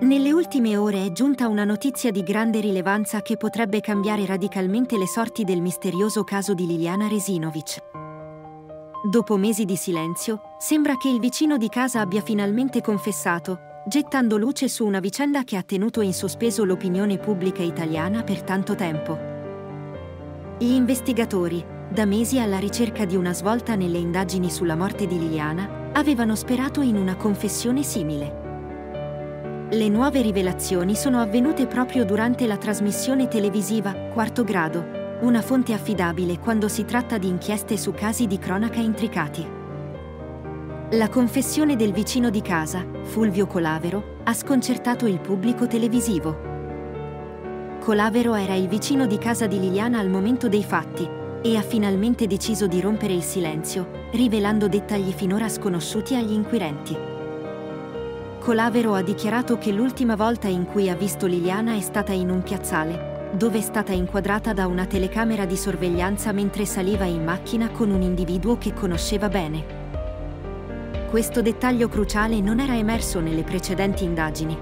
Nelle ultime ore è giunta una notizia di grande rilevanza che potrebbe cambiare radicalmente le sorti del misterioso caso di Liliana Resinovic. Dopo mesi di silenzio, sembra che il vicino di casa abbia finalmente confessato, gettando luce su una vicenda che ha tenuto in sospeso l'opinione pubblica italiana per tanto tempo. Gli investigatori, da mesi alla ricerca di una svolta nelle indagini sulla morte di Liliana, avevano sperato in una confessione simile. Le nuove rivelazioni sono avvenute proprio durante la trasmissione televisiva Quarto Grado, una fonte affidabile quando si tratta di inchieste su casi di cronaca intricati. La confessione del vicino di casa, Fulvio Colavero, ha sconcertato il pubblico televisivo. Colavero era il vicino di casa di Liliana al momento dei fatti e ha finalmente deciso di rompere il silenzio, rivelando dettagli finora sconosciuti agli inquirenti. Colavero ha dichiarato che l'ultima volta in cui ha visto Liliana è stata in un piazzale, dove è stata inquadrata da una telecamera di sorveglianza mentre saliva in macchina con un individuo che conosceva bene. Questo dettaglio cruciale non era emerso nelle precedenti indagini.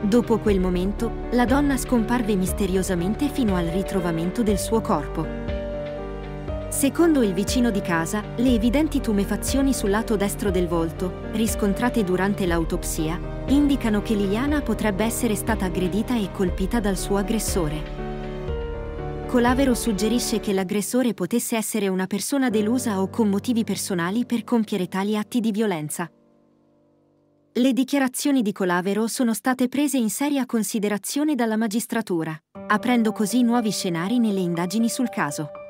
Dopo quel momento, la donna scomparve misteriosamente fino al ritrovamento del suo corpo. Secondo il vicino di casa, le evidenti tumefazioni sul lato destro del volto, riscontrate durante l'autopsia, indicano che Liliana potrebbe essere stata aggredita e colpita dal suo aggressore. Colavero suggerisce che l'aggressore potesse essere una persona delusa o con motivi personali per compiere tali atti di violenza. Le dichiarazioni di Colavero sono state prese in seria considerazione dalla magistratura, aprendo così nuovi scenari nelle indagini sul caso.